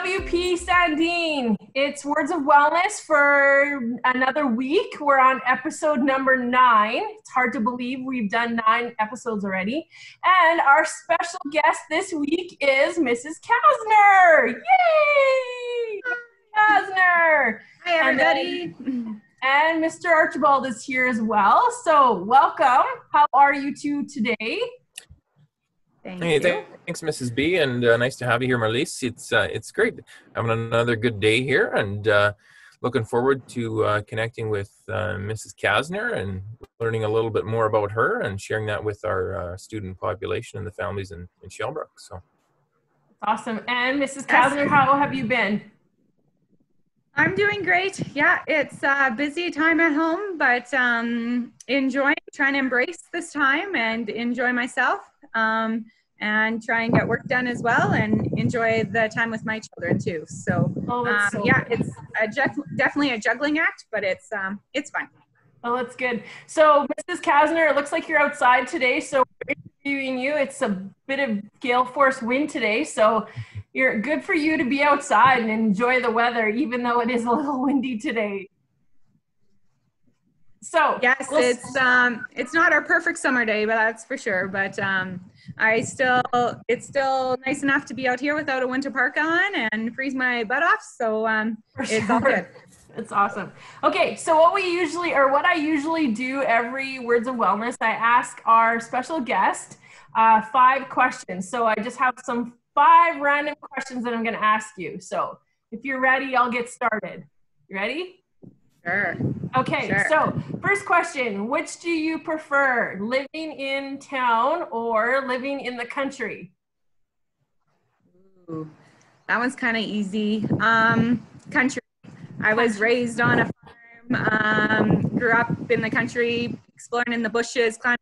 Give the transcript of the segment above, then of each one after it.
WP Sandin. It's Words of Wellness for another week. We're on episode number nine. It's hard to believe we've done nine episodes already. And our special guest this week is Mrs. Kasner. Yay! Kasner. Hi, everybody. And, and Mr. Archibald is here as well. So, welcome. How are you two today? Thank Hey, you. th- thanks, Mrs. B, and uh, nice to have you here, Marliese. It's uh, it's great having another good day here, and uh, looking forward to uh, connecting with uh, Mrs. Kasner and learning a little bit more about her and sharing that with our uh, student population and the families in, in Shellbrook. So, Awesome. And Mrs. Kasner, how have you been? I'm doing great. Yeah, it's a busy time at home, but um, enjoying, trying to embrace this time and enjoy myself um, and try and get work done as well and enjoy the time with my children too. So, Oh, um, so yeah, good. it's a ju- definitely a juggling act, but it's um, it's fun. Oh, that's good. So, Mrs. Kasner, it looks like you're outside today. So, we're interviewing you. It's a bit of gale force wind today. So, you're good for you to be outside and enjoy the weather, even though it is a little windy today. So, Yes, we'll- it's um, it's not our perfect summer day, but that's for sure. But um, I still, it's still nice enough to be out here without a winter park on and freeze my butt off. So um, it's all good. It's awesome. Okay, so what we usually, or what I usually do every Words of Wellness, I ask our special guest uh, five questions. So I just have some five random questions that I'm going to ask you. So if you're ready, I'll get started. You ready? Sure. Okay, Sure. so first question Which do you prefer, living in town or living in the country? Ooh, that one's kind of easy. Um, country. I was raised on a farm. Um, grew up in the country, exploring in the bushes, climbing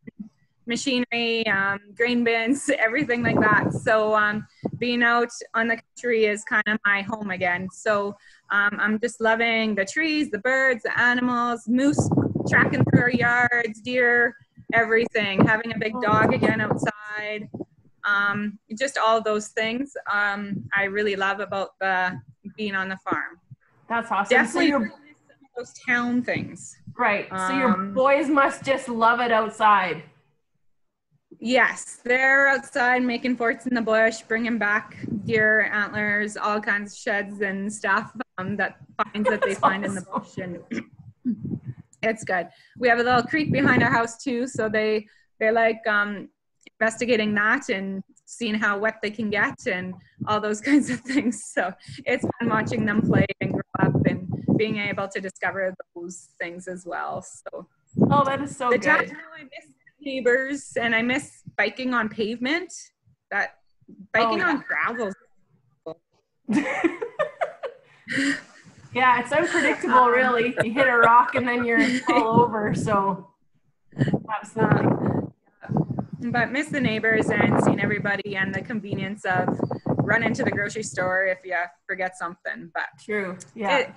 machinery, um, grain bins, everything like that. So um, being out on the country is kind of my home again. So um, I'm just loving the trees, the birds, the animals, moose tracking through our yards, deer, everything. Having a big dog again outside. Um, just all those things um, I really love about the being on the farm. That's awesome. Definitely of those town things. right. So your Um, boys must just love it outside. Yes, they're outside making forts in the bush, bringing back deer antlers, all kinds of sheds and stuff um, that finds that they That's find in the bush, and it's good. We have a little creek behind our house too, so they they're like um, investigating that and seeing how wet they can get and all those kinds of things. So it's fun watching them play and grow up and being able to discover those things as well. So Oh, that is so the good. town I miss neighbors and I miss biking on pavement. That biking Oh, yeah. on gravel. Yeah, it's unpredictable, really. You hit a rock and then you're all over. So, absolutely. But miss the neighbors and seeing everybody and the convenience of run into the grocery store if you forget something. But True. Yeah. it,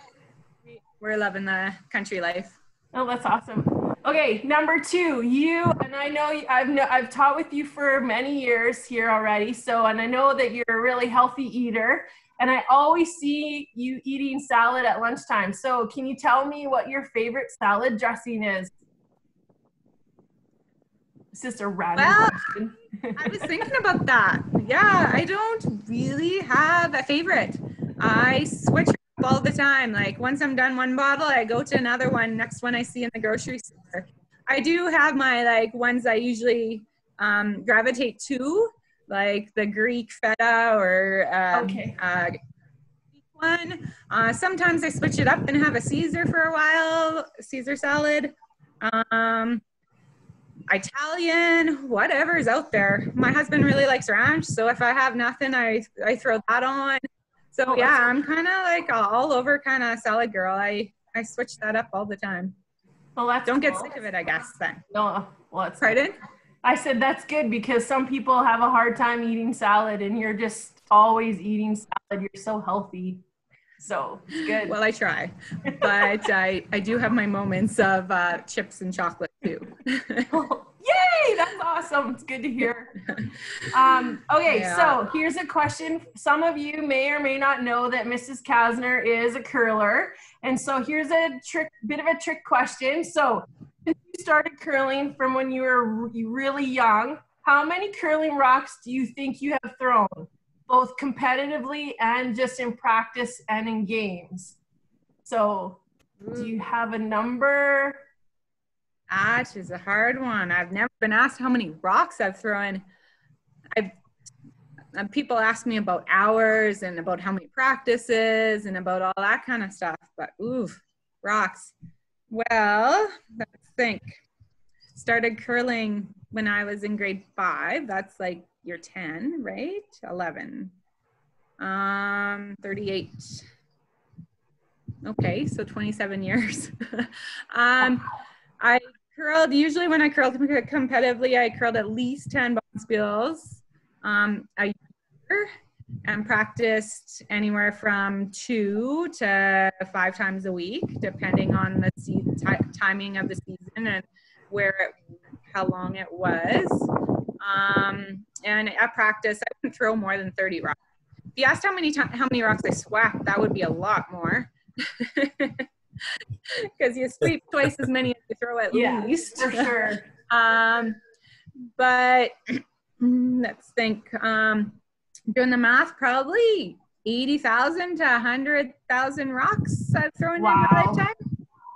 we're loving the country life. Oh, that's awesome. Okay, number two, you and I know I've know, I've taught with you for many years here already. So, and I know that you're a really healthy eater, and I always see you eating salad at lunchtime. So, can you tell me what your favorite salad dressing is? It's just a random Well, question. I was thinking about that. Yeah, I don't really have a favorite. I switch all the time. Like once I'm done one bottle, I go to another one. Next one I see in the grocery store. I do have my like ones I usually um, gravitate to, like the Greek feta or um, Okay. uh, one. Uh, sometimes I switch it up and have a Caesar for a while, Caesar salad. Um, Italian, whatever's out there. My husband really likes ranch, so if I have nothing, I I throw that on. So Oh, yeah, I'm kind of like a all over kind of salad girl. I I switch that up all the time. Well, that's Don't get sick of it, I guess. Then, No, well, it's pardon? I said that's good because some people have a hard time eating salad, and you're just always eating salad. You're so healthy, so it's good. Well, I try, but I I do have my moments of uh, chips and chocolate too. Yay! That's awesome. It's good to hear. Um, okay, Yeah. so here's a question. Some of you may or may not know that Mrs. Kasner is a curler. And so here's a trick, bit of a trick question. So since you started curling from when you were really young, how many curling rocks do you think you have thrown, both competitively and just in practice and in games? So do you have a number? That is a hard one. I've never been asked how many rocks I've thrown. I've and people ask me about hours and about how many practices and about all that kind of stuff. But ooh, rocks. Well, let's think. Started curling when I was in grade five. That's like year 10, right? 11. Um, 38. Okay, so 27 years. um, I curled usually when I curled competitively, I curled at least 10 bonspiels um, a year and practiced anywhere from two to five times a week, depending on the season, ti- timing of the season and where it, how long it was. Um, and at practice, I wouldn't throw more than 30 rocks. If you asked how many how many rocks I swapped, that would be a lot more. Because you sweep twice as many as you throw at Yeah, least. For sure. Um, but let's think. Um, doing the math, probably eighty thousand to hundred thousand rocks I've thrown in my lifetime.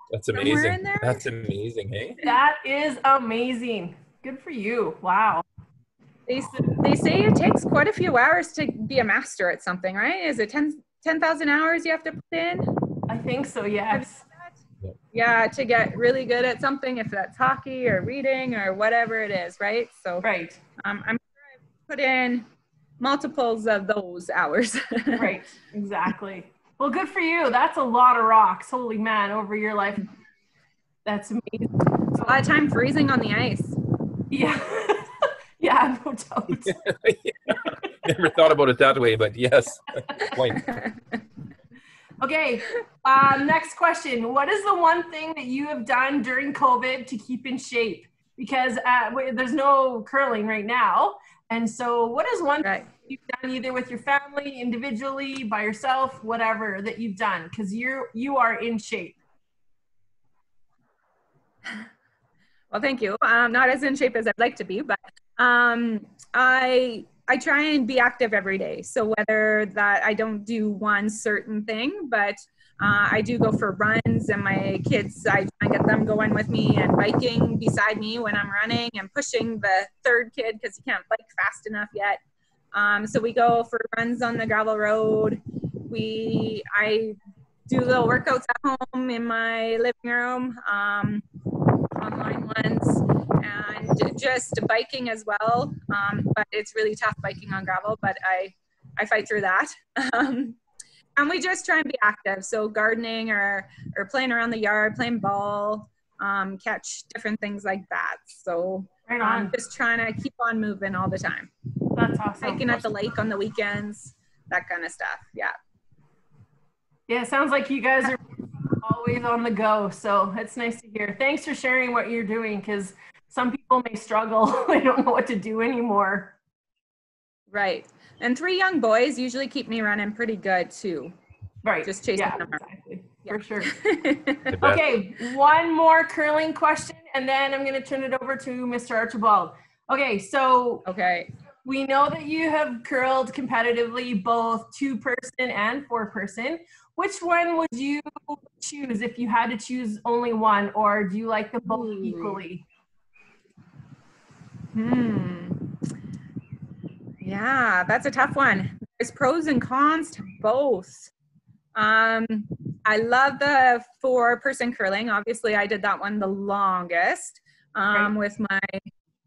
That's amazing. in there? That's amazing, hey? That is amazing. Good for you. Wow. They they say it takes quite a few hours to be a master at something, right? Is it 10 10,000 hours you have to put in? I think so, yes. Yeah, to get really good at something, if that's hockey or reading or whatever it is, right? So Right. um, I'm sure I've put in multiples of those hours. Right. Exactly. Well, good for you. That's a lot of rocks. Holy man, over your life. That's amazing. a lot of time freezing on the ice. Yeah. yeah, no doubt. Never thought about it that way, but yes. Point. Okay. Um, next question. What is the one thing that you have done during COVID to keep in shape? Because uh, there's no curling right now. And so, what is one Right. you've done either with your family, individually, by yourself, whatever that you've done? Because you're you are in shape. Well, thank you. Um, not as in shape as I'd like to be, but um, I I try and be active every day. So whether that I don't do one certain thing, but uh, I do go for runs, and my kids I try and get them going with me and biking beside me when I'm running and pushing the third kid because he can't bike fast enough yet. Um, so we go for runs on the gravel road. We I do little workouts at home in my living room. Um, online ones just biking as well um, but it's really tough biking on gravel but i i fight through that um, and we just try and be active so gardening or or playing around the yard playing ball um, catch different things like that so Right um, on. just trying to keep on moving all the time That's awesome. hiking at the lake on the weekends that kind of stuff yeah Yeah, it sounds like you guys are always on the go. So it's nice to hear. Thanks for sharing what you're doing because some people may struggle. they don't know what to do anymore. right and three young boys usually keep me running pretty good too Right. Just chasing yeah, them around. exactly. Yeah. For sure. Okay, one more curling question, and then I'm going to turn it over to Mr. Archibald. Okay, so okay we know that you have curled competitively both two person and four person. Which one would you choose if you had to choose only one, or do you like them both Ooh. equally? Hmm. Yeah, that's a tough one. There's pros and cons to both. Um, I love the four person curling. Obviously, I did that one the longest um, with my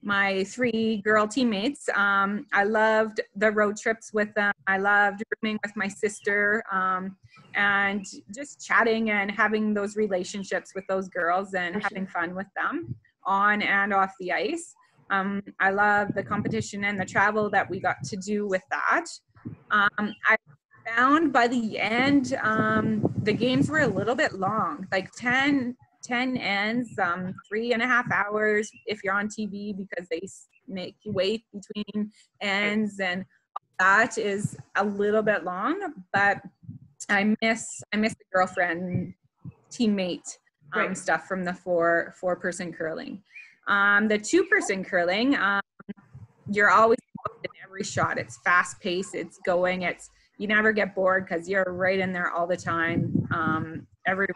my three girl teammates. Um, I loved the road trips with them. I loved rooming with my sister um, and just chatting and having those relationships with those girls and having fun with them on and off the ice. Um, I love the competition and the travel that we got to do with that. Um, I found by the end, um, the games were a little bit long, like 10, 10 ends, um, three and a half hours if you're on TV because they make you wait between ends and that is a little bit long, but I miss I miss the girlfriend teammate um, right. stuff from the four four person curling. Um, the two person curling, um, you're always in every shot. It's fast paced. It's going. It's you never get bored because you're right in there all the time. Um, every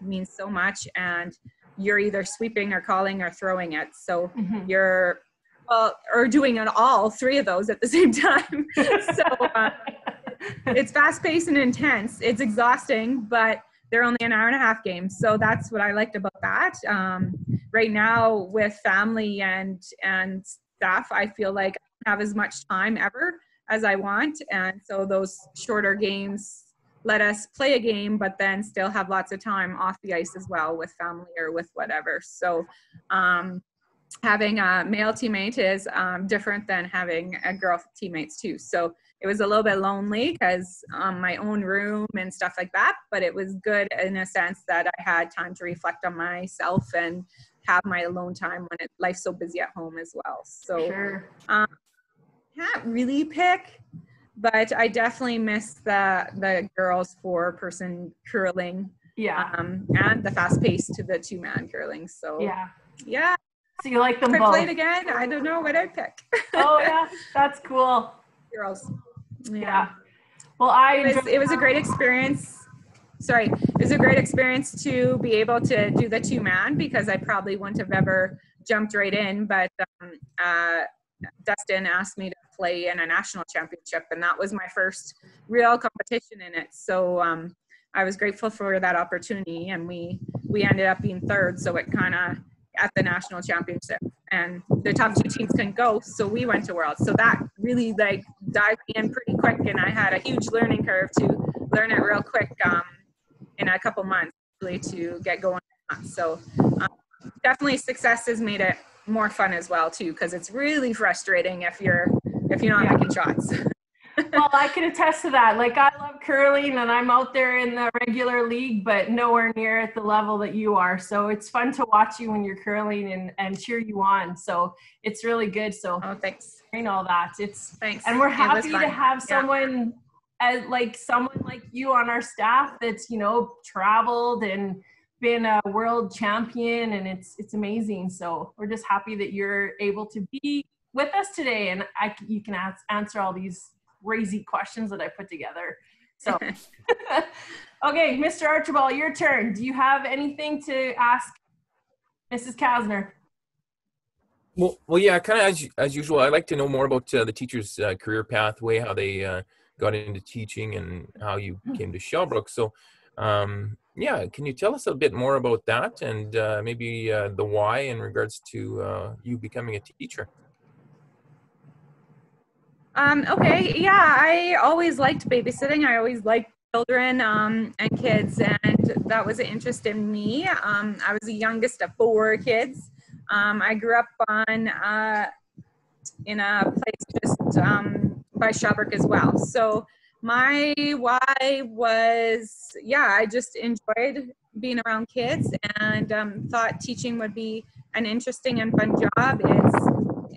means so much, and you're either sweeping or calling or throwing it. So mm-hmm. you're well, or doing it all three of those at the same time. so uh, it's fast paced and intense. It's exhausting, but they're only an hour and a half games. So that's what I liked about that. Um, right now with family and and stuff, I feel like I have as much time ever as I want. And so those shorter games let us play a game, but then still have lots of time off the ice as well with family or with whatever. So um, having a male teammate is um, different than having a girl teammates too. So it was a little bit lonely because um, my own room and stuff like that, but it was good in a sense that I had time to reflect on myself and have my alone time when it, life's so busy at home as well. So sure. um, can't really pick, but I definitely miss the the girls four person curling. Yeah. Um, and the fast pace to the two man curling. So yeah. Yeah. So you like them if both? I played again, I don't know what I'd pick. oh yeah, that's cool. Girls. Yeah. yeah. Well, I it was, it was a great experience. Sorry, was a great experience to be able to do the two man because I probably wouldn't have ever jumped right in. But um, uh, Dustin asked me to play in a national championship, and that was my first real competition in it. So um, I was grateful for that opportunity, and we we ended up being third. So it kind of at the national championship and the top two teams couldn't go so we went to worlds so that really like dived me in pretty quick and i had a huge learning curve to learn it real quick um, in a couple months really to get going so um, definitely success has made it more fun as well too because it's really frustrating if you're if you're not yeah. making shots well, I can attest to that. Like I love curling and I'm out there in the regular league, but nowhere near at the level that you are. So it's fun to watch you when you're curling and, and cheer you on. So it's really good. So oh, thanks. Hearing all that. It's thanks. And we're happy to have someone yeah. As like someone like you on our staff that's, you know, traveled and been a world champion and it's it's amazing. So we're just happy that you're able to be with us today and I, you can ask, answer all these crazy questions that I put together. So, okay, Mr. Archibald, your turn. Do you have anything to ask Mrs. Kasner? Well, well, yeah, kind of as as usual. I'd like to know more about uh, the teacher's uh, career pathway, how they uh, got into teaching, and how you hmm. came to Shellbrook. So, um, yeah, can you tell us a bit more about that, and uh, maybe uh, the why in regards to uh, you becoming a teacher? Um, okay, yeah, I always liked babysitting. I always liked children um, and kids, and that was an interest in me. Um, I was the youngest of four kids. Um, I grew up on uh, in a place just um, by Shellbrook as well. So my why was, yeah, I just enjoyed being around kids and um, thought teaching would be an interesting and fun job. It's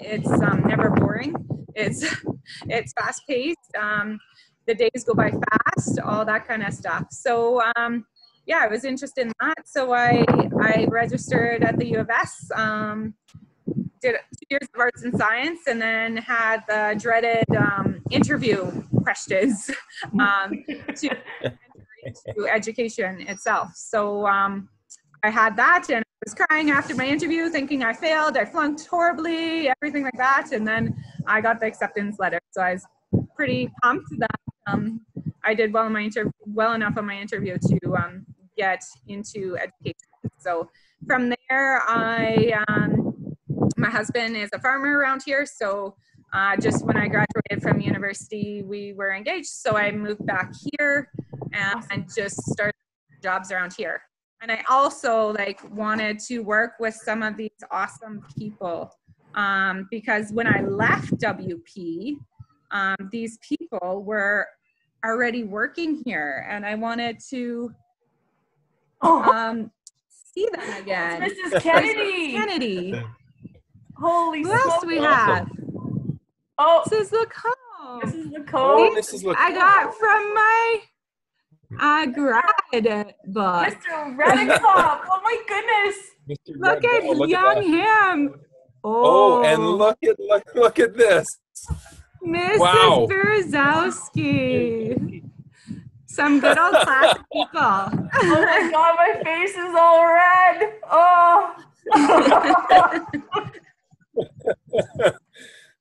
it's um, never boring. It's it's fast paced. Um, the days go by fast. All that kind of stuff. So um, yeah, I was interested in that. So I I registered at the U of S. Did two years of arts and science, and then had the dreaded um, interview questions um, to, to education itself. So um, I had that, and I was crying after my interview, thinking I failed, I flunked horribly, everything like that. And then I got the acceptance letter. So I was pretty pumped that um, I did well in my inter- well enough on my interview to um, get into education. So from there, I um, my husband is a farmer around here, so uh, just when I graduated from university, we were engaged. So I moved back here and, awesome. and just started jobs around here and I also like wanted to work with some of these awesome people um, because when I left WP, um, these people were already working here, and I wanted to oh. um, see them again. Mrs. Kennedy. Kennedy. Holy Who else do we have? Oh, This is the Lacombe. this is the Oh, code. Mrs. Look. I got from my uh, grad book. Mr. Radikoff. Oh my goodness. Mr. Look Red at Bull, look young that. him. Oh, and look at look look at this. Mrs. Wow. Berezowski. Some good old class people. Oh my god, my face is all red. Oh.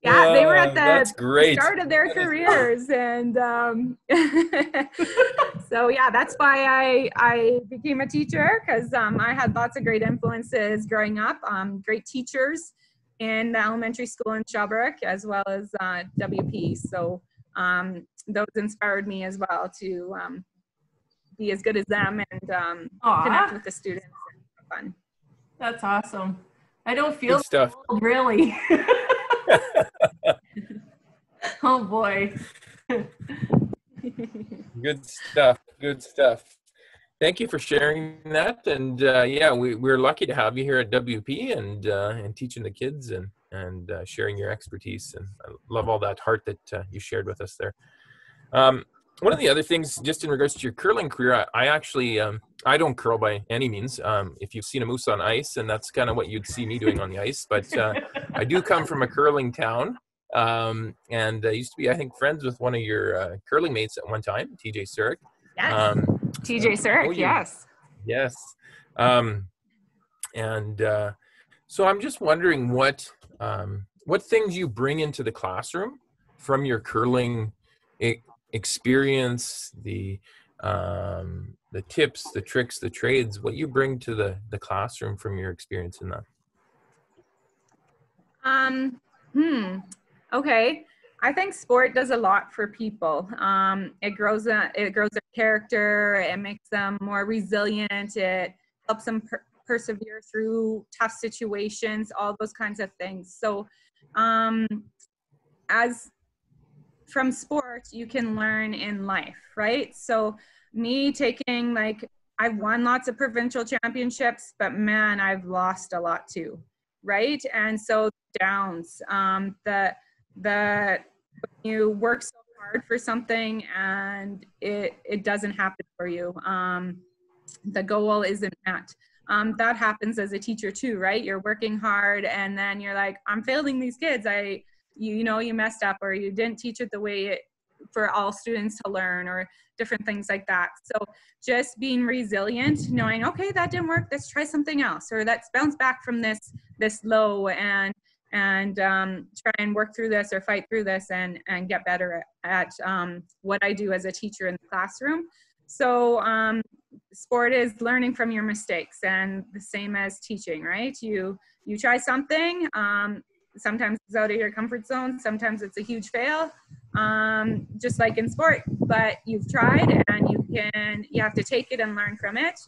Yeah, they were Uh, at the great. start of their careers and um, so yeah that's why i i became a teacher because um, i had lots of great influences growing up um, great teachers in the elementary school in Shellbrook as well as uh, wp so um, those inspired me as well to um, be as good as them and um, connect with the students and have fun That's awesome. I don't feel Good stuff. old, really. oh boy. Good stuff. Good stuff. Thank you for sharing that. And uh, yeah, we, we're lucky to have you here at WP and uh, and teaching the kids and and uh, sharing your expertise. And I love all that heart that uh, you shared with us there. Um, one of the other things, just in regards to your curling career, I, I actually um, I don't curl by any means. Um, if you've seen a moose on ice, and that's kind of what you'd see me doing on the ice. But uh, I do come from a curling town, um, and I used to be, I think, friends with one of your uh, curling mates at one time, TJ Surik. yes Um, tj Surk, oh, yes yes. Um, and uh, so I'm just wondering what um, what things you bring into the classroom from your curling e- experience, the um, the tips, the tricks, the trades. What you bring to the the classroom from your experience in that. Um, hmm. Okay. I think sport does a lot for people. Um, it grows a, it grows their character. It makes them more resilient. It helps them per- persevere through tough situations. All those kinds of things. So, um, as from sport, you can learn in life, right? So, me taking like I've won lots of provincial championships, but man, I've lost a lot too right? And so downs um the the you work so hard for something and it it doesn't happen for you um the goal isn't met. Um that happens as a teacher too right? You're working hard and then you're like i'm failing these kids. I you, know you messed up or you didn't teach it the way it for all students to learn or different things like that. So just being resilient knowing okay that didn't work let's try something else or let's bounce back from this this low and and um, try and work through this or fight through this and and get better at, at um, what i do as a teacher in the classroom. So um, sport is learning from your mistakes and the same as teaching right? You you try something um, sometimes it's out of your comfort zone sometimes it's a huge fail um, just like in sport. But you've tried and you can you have to take it and learn from it.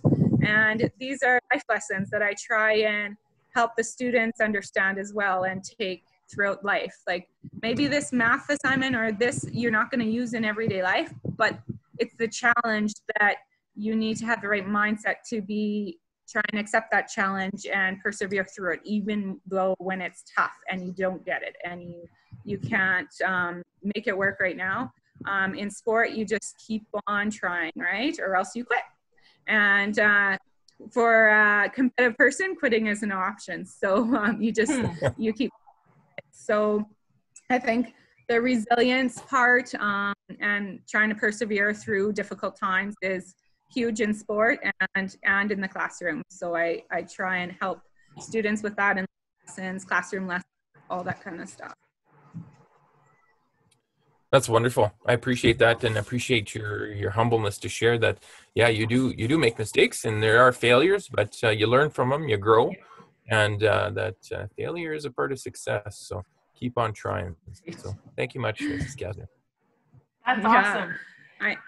And these are life lessons that i try and help the students understand as well and take throughout life. Like maybe this math assignment or this you're not going to use in everyday life but it's the challenge that you need to have the right mindset to be try and accept that challenge and persevere through it even though when it's tough and you don't get it and you you can't um, make it work right now um, in sport you just keep on trying right? Or else you quit. And uh, for a competitive person quitting is an option. So um, you just you keep so i think the resilience part um, and trying to persevere through difficult times is huge in sport and and in the classroom so i i try and help students with that in lessons classroom lessons all that kind of stuff That's wonderful. I appreciate that and appreciate your your humbleness to share that. Yeah, you do you do make mistakes and there are failures, but uh, you learn from them, you grow, and uh, that uh, failure is a part of success. So keep on trying. So thank you much, Mrs. Kasner. That's Yeah. awesome. I-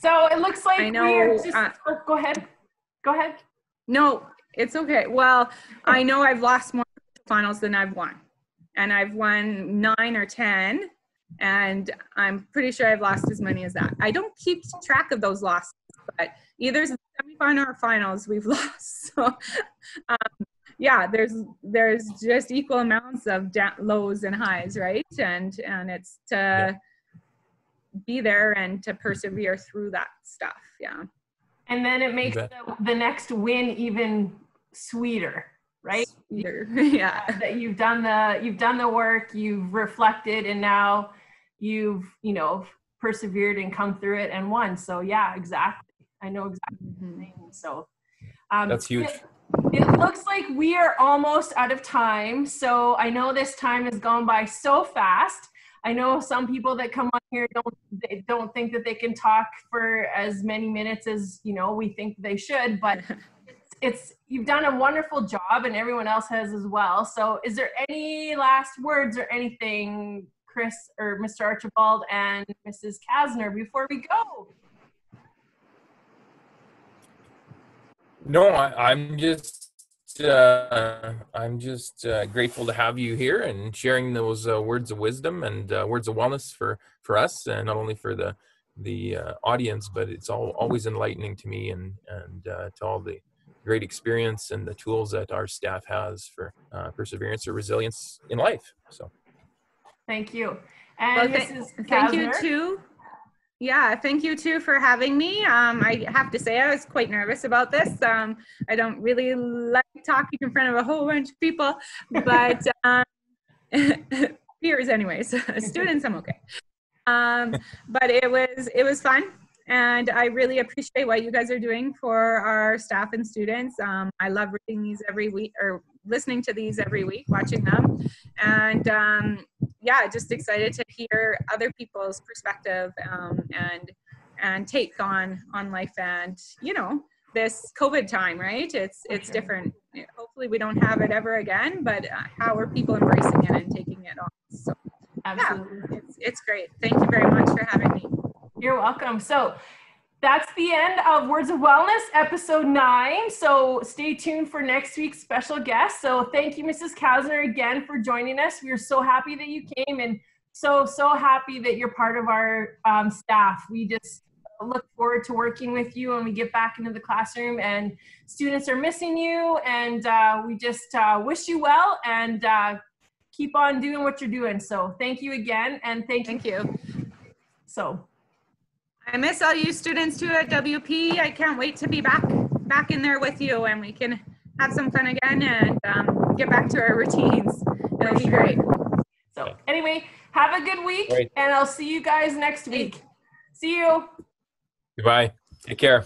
so it looks like I we are just. uh, oh, go ahead. Go ahead. No, it's okay. Well, I know I've lost more finals than I've won. And I've won nine or 10. And I'm pretty sure I've lost as many as that. I don't keep track of those losses, but either it's the on our finals we've lost. So, um, yeah, there's there's just equal amounts of da- lows and highs, right? And and it's to yeah. Be there and to persevere through that stuff. Yeah. And then it makes the, the next win even sweeter right? Yeah. That you've done the you've done the work you've reflected and now you've you know persevered and come through it and won. So yeah exactly. I know exactly mm-hmm. so um, that's huge. it, it looks like we are almost out of time. So i know this time has gone by so fast I know some people that come on here don't they don't think that they can talk for as many minutes as you know we think they should, but it's you've done a wonderful job and everyone else has as well. So is there any last words or anything chris or mr archibald and mrs kasner before we go? No I, am just uh, i'm just uh, grateful to have you here and sharing those uh, words of wisdom and uh, words of wellness for for us and not only for the the uh, audience but it's all always enlightening to me and and uh, to all the great experience and the tools that our staff has for uh, perseverance or resilience in life. So, thank you. And well, th- thank you too. Yeah, thank you too for having me. Um, I have to say, I was quite nervous about this. Um, I don't really like talking in front of a whole bunch of people, but um, peers, anyways. Students, I'm okay. Um, but it was it was fun and I really appreciate what you guys are doing for our staff and students. Um, I love reading these every week or listening to these every week, watching them. And um, yeah, just excited to hear other people's perspective um, and and take on on life and you know this COVID time, right? It's it's different. Hopefully, we don't have it ever again. But uh, how are people embracing it and taking it on? So, Absolutely. yeah, it's it's great. Thank you very much for having me. You're welcome. So that's the end of Words of Wellness, episode nine. So stay tuned for next week's special guest. So thank you, Mrs. Kasner, again for joining us. We are so happy that you came and so, so happy that you're part of our um, staff. We just look forward to working with you when we get back into the classroom and students are missing you. And uh, we just uh, wish you well and uh, keep on doing what you're doing. So thank you again. And thank, thank you. you. So I miss all you students too at WP. I can't wait to be back back in there with you and we can have some fun again and um, get back to our routines. It'll be great. So anyway, have a good week great. and I'll see you guys next week. See you. Goodbye. Take care.